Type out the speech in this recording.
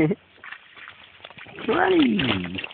Ready.